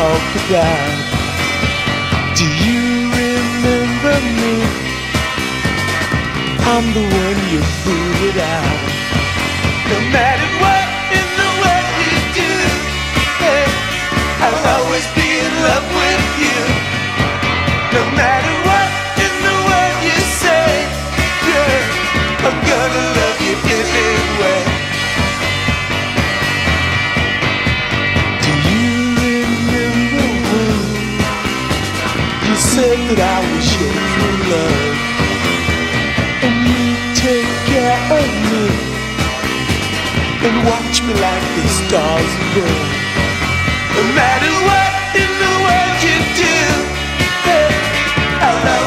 talk about. Do you remember me? I'm the one you booted out. No matter what in the world you do, hey, I'll always be in love with said that I was your true love. And you take care of me and watch me like the stars above. And that is what in the world you do. Hey, I love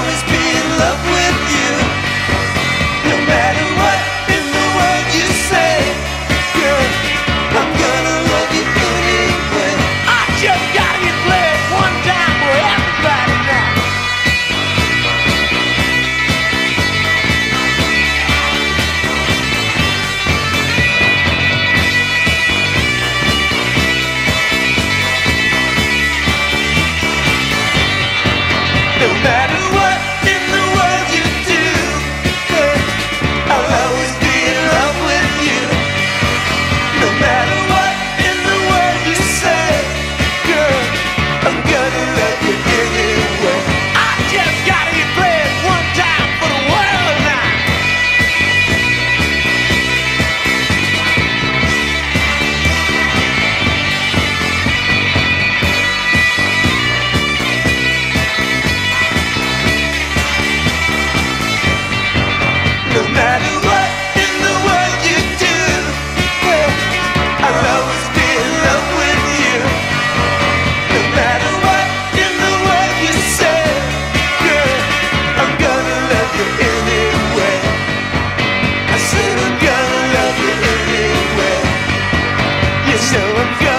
of you.